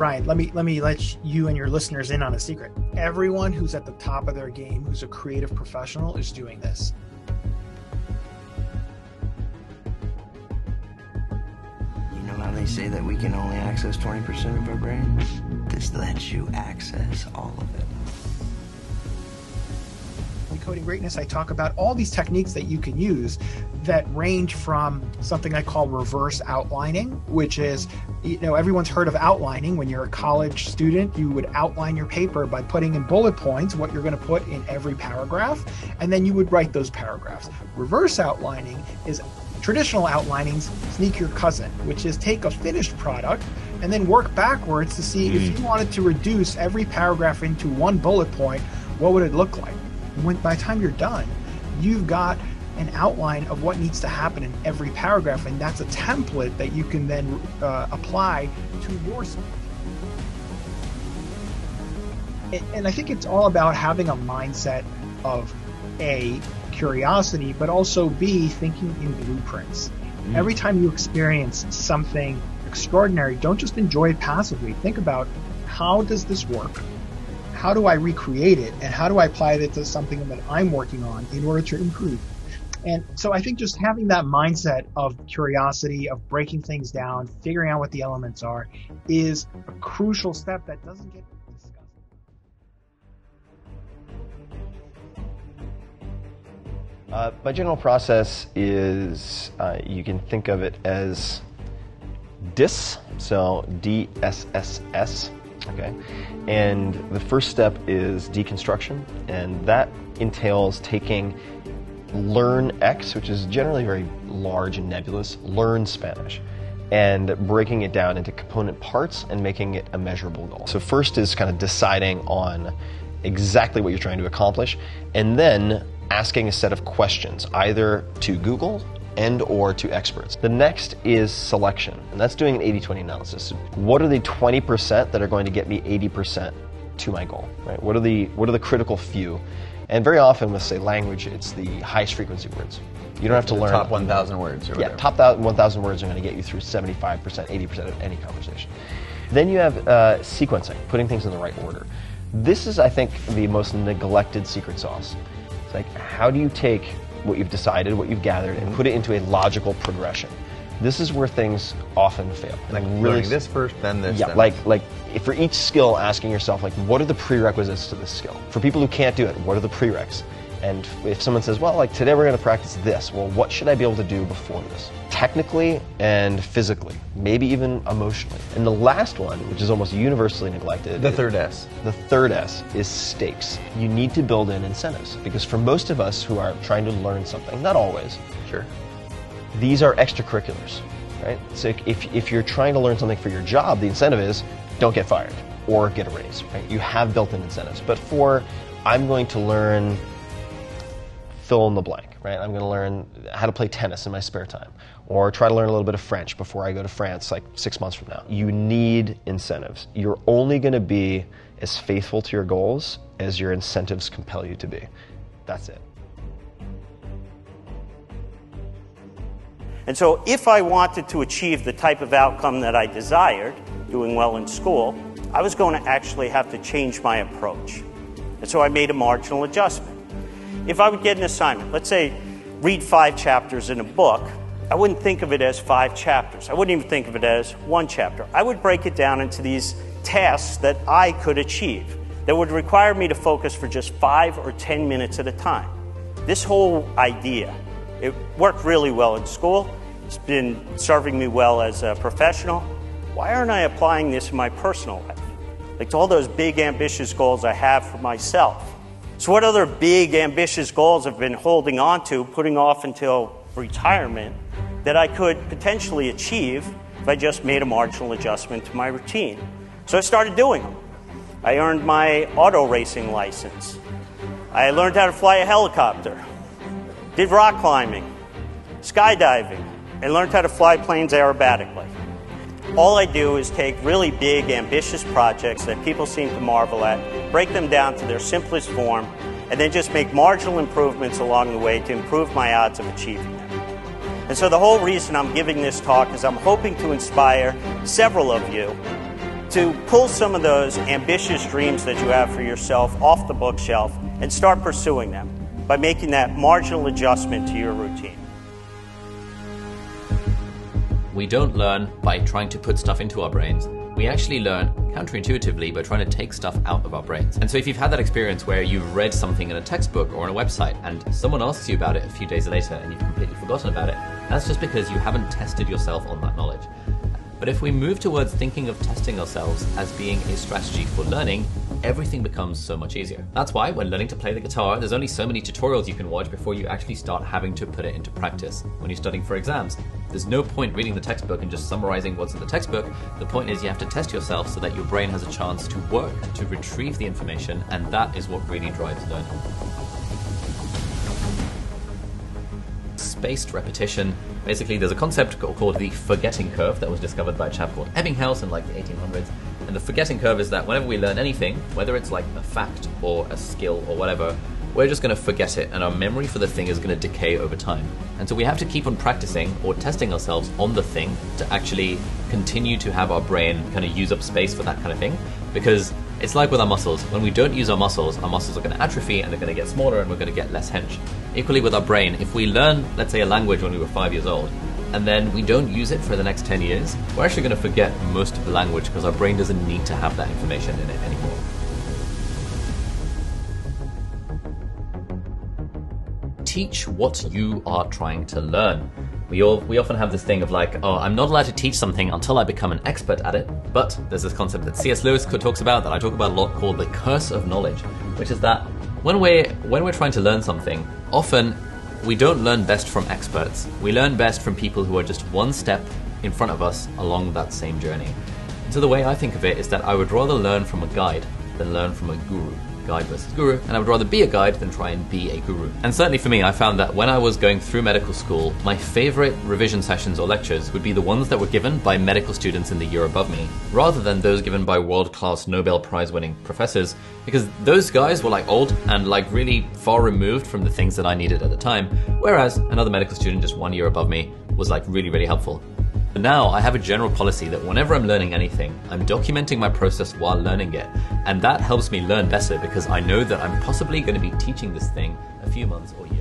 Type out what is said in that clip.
Ryan, let me let me let you and your listeners in on a secret. Everyone who's at the top of their game, who's a creative professional, is doing this. You know how they say that we can only access 20% of our brain? This lets you access all of it. Coding Greatness, I talk about all these techniques that you can use that range from something I call reverse outlining, which is, you know, everyone's heard of outlining. When you're a college student, you would outline your paper by putting in bullet points what you're going to put in every paragraph, and then you would write those paragraphs. Reverse outlining is traditional outlinings sneak your cousin, which is take a finished product and then work backwards to see if mm. you wanted to reduce every paragraph into one bullet point, what would it look like? When by the time you're done, you've got an outline of what needs to happen in every paragraph, and that's a template that you can then uh, apply to your speech. And- And I think it's all about having a mindset of A, curiosity, but also B, thinking in blueprints. Every time you experience something extraordinary, don't just enjoy it passively. Think about how does this work? How do I recreate it? And how do I apply it to something that I'm working on in order to improve? And so I think just having that mindset of curiosity, of breaking things down, figuring out what the elements are, is a crucial step that doesn't get discussed. Uh, my general process is uh, you can think of it as DISS, so D S S S, okay? And the first step is deconstruction, and that entails taking learn X, which is generally very large and nebulous, learn Spanish, and breaking it down into component parts and making it a measurable goal. So, first is kind of deciding on exactly what you're trying to accomplish, and then asking a set of questions, either to Google and or to experts. The next is selection, and that's doing an 80-20 analysis. What are the 20% that are going to get me 80% to my goal? Right? What are the what are the critical few? And very often with say language, it's the highest frequency words. You don't have to The learn top 1,000 words or yeah, whatever. top 1,000 words are going to get you through 75%, 80% of any conversation. Then you have uh, sequencing, putting things in the right order. This is, I think, the most neglected secret sauce. It's like, how do you take what you've decided, what you've gathered, and put it into a logical progression? This is where things often fail. Like And learning this first, then this. yeah, then like like if for each skill, asking yourself like, what are the prerequisites to this skill? For people who can't do it, what are the prereqs? And if someone says, well, like today we're going to practice this, well, what should I be able to do before this? Technically and physically, maybe even emotionally. And the last one, which is almost universally neglected, the third S. the third S is stakes. You need to build in incentives because for most of us who are trying to learn something, not always, Sure. these are extracurriculars, right? So if, if you're trying to learn something for your job, the incentive is don't get fired or get a raise, right? You have built-in incentives. But for I'm going to learn fill in the blank, right? I'm going to learn how to play tennis in my spare time or try to learn a little bit of French before I go to France like 6 months from now. You need incentives. You're only going to be as faithful to your goals as your incentives compel you to be. That's it. And so, if I wanted to achieve the type of outcome that I desired, doing well in school, I was going to actually have to change my approach. And so I made a marginal adjustment. If I would get an assignment, let's say read five chapters in a book, I wouldn't think of it as five chapters. I wouldn't even think of it as one chapter. I would break it down into these tasks that I could achieve that would require me to focus for just five or ten minutes at a time. This whole idea, it worked really well in school. It's been serving me well as a professional. Why aren't I applying this in my personal life? Like to all those big, ambitious goals I have for myself. So, what other big, ambitious goals I've been holding on to, putting off until retirement, that I could potentially achieve if I just made a marginal adjustment to my routine? So, I started doing them. I earned my auto racing license. I learned how to fly a helicopter, did rock climbing, skydiving, and learned how to fly planes aerobatically. All I do is take really big, ambitious projects that people seem to marvel at, break them down to their simplest form, and then just make marginal improvements along the way to improve my odds of achieving them. And so the whole reason I'm giving this talk is I'm hoping to inspire several of you to pull some of those ambitious dreams that you have for yourself off the bookshelf and start pursuing them by making that marginal adjustment to your routine. We don't learn by trying to put stuff into our brains. We actually learn counterintuitively by trying to take stuff out of our brains. And so if you've had that experience where you've read something in a textbook or on a website and someone asks you about it a few days later and you've completely forgotten about it, that's just because you haven't tested yourself on that knowledge. But if we move towards thinking of testing ourselves as being a strategy for learning, everything becomes so much easier. That's why when learning to play the guitar, there's only so many tutorials you can watch before you actually start having to put it into practice. When you're studying for exams, there's no point reading the textbook and just summarizing what's in the textbook. The point is you have to test yourself so that your brain has a chance to work, to retrieve the information, and that is what really drives learning. Spaced repetition. Basically, there's a concept called the forgetting curve that was discovered by a chap called Ebbinghaus in like the 1800s. And the forgetting curve is that whenever we learn anything, whether it's like a fact or a skill or whatever, we're just going to forget it and our memory for the thing is going to decay over time. And so we have to keep on practicing or testing ourselves on the thing to actually continue to have our brain kind of use up space for that kind of thing because it's like with our muscles. When we don't use our muscles, our muscles are going to atrophy and they're going to get smaller and we're going to get less hench. Equally with our brain, if we learn, let's say, a language when we were five years old, and then we don't use it for the next 10 years, we're actually going to forget most of the language because our brain doesn't need to have that information in it anymore. Teach what you are trying to learn. We all we often have this thing of like, oh, I'm not allowed to teach something until I become an expert at it. But there's this concept that C.S. Lewis talks about that I talk about a lot called the curse of knowledge, which is that when we're when we're trying to learn something, often we don't learn best from experts. We learn best from people who are just one step in front of us along that same journey. So the way I think of it is that I would rather learn from a guide than learn from a guru guide versus guru, and I would rather be a guide than try and be a guru. And certainly for me, I found that when I was going through medical school, my favorite revision sessions or lectures would be the ones that were given by medical students in the year above me, rather than those given by world class Nobel Prize winning professors, because those guys were like old and like really far removed from the things that I needed at the time, whereas another medical student just one year above me was like really, really helpful. Now I have a general policy that whenever I'm learning anything, I'm documenting my process while learning it. And that helps me learn better because I know that I'm possibly going to be teaching this thing a few months or years.